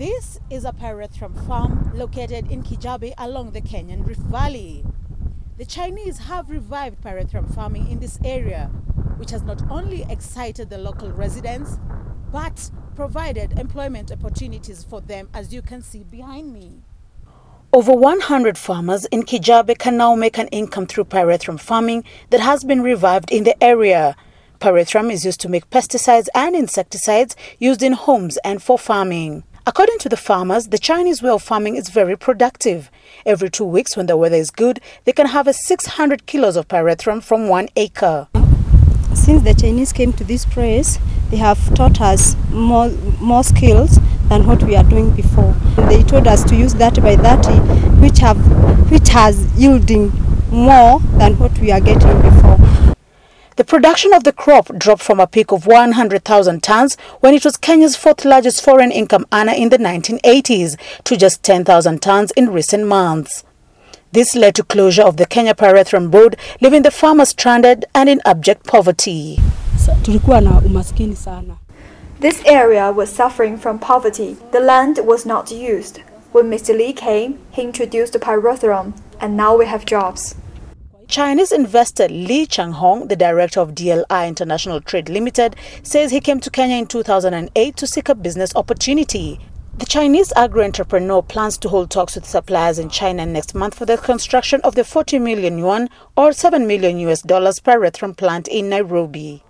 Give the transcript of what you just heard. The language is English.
This is a pyrethrum farm located in Kijabe along the Kenyan Rift Valley. The Chinese have revived pyrethrum farming in this area, which has not only excited the local residents, but provided employment opportunities for them, as you can see behind me. Over 100 farmers in Kijabe can now make an income through pyrethrum farming that has been revived in the area. Pyrethrum is used to make pesticides and insecticides used in homes and for farming. According to the farmers, the Chinese way of farming is very productive. Every two weeks, when the weather is good, they can harvest 600 kilos of pyrethrum from one acre. Since the Chinese came to this place, they have taught us more, more skills than what we are doing before. They told us to use that by 30, which, have, which has yielding more than what we are getting before. The production of the crop dropped from a peak of 100,000 tons when it was Kenya's fourth largest foreign income earner in the 1980s to just 10,000 tons in recent months. This led to closure of the Kenya Pyrethrum Board, leaving the farmers stranded and in abject poverty. Tulikuwa na umaskini sana. This area was suffering from poverty. The land was not used. When Mr. Li came, he introduced the pyrethrum, and now we have jobs. Chinese investor Li Changhong, the director of DLI International Trade Limited, says he came to Kenya in 2008 to seek a business opportunity. The Chinese agro-entrepreneur plans to hold talks with suppliers in China next month for the construction of the 40 million yuan or 7 million US dollars pyrethrum plant in Nairobi.